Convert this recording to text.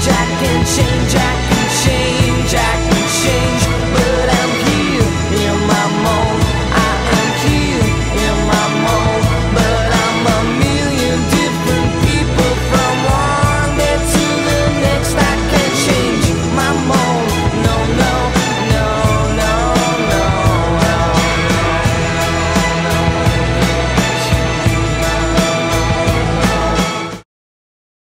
jack and change.